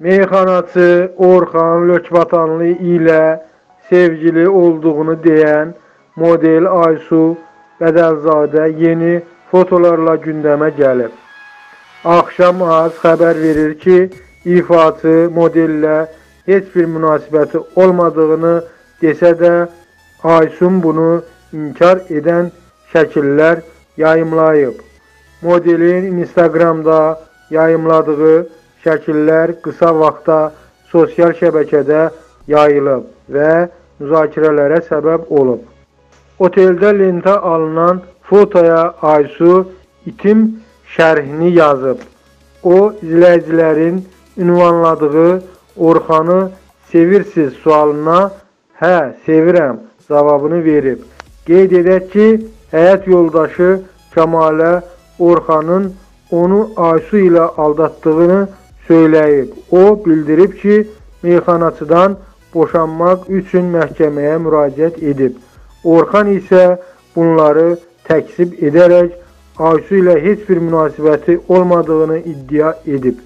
Meyxanaçı Orxan Lökbatanlı ilə sevgili olduğunu deyən model Aysu Bədəlzadə yeni fotolarla gündəmə gəlib. Axşam az xəbər verir ki, ifaçı modellə heç bir münasibəti olmadığını desə də, Aysun bunu inkar edən şəkillər yayımlayıb. Modelin Instagramda yayımladığı şəkillər qısa vaxtda sosial şəbəkədə yayılıb və müzakirələrə səbəb olub. Oteldə lentə alınan fotoya Aysu itim şərhini yazıb. O, izləyicilərin ünvanladığı Orxanı sevirsiz sualına hə, sevirəm cavabını verib. Qeyd edək ki, həyat yoldaşı Kəmalə Orxanın onu Aysu ilə aldatdığını söyləyib. O bildirib ki, meyxanaçıdan boşanmaq üçün məhkəməyə müraciət edib. Orxan isə bunları təkzib edərək Aysu ilə heç bir münasibəti olmadığını iddia edib.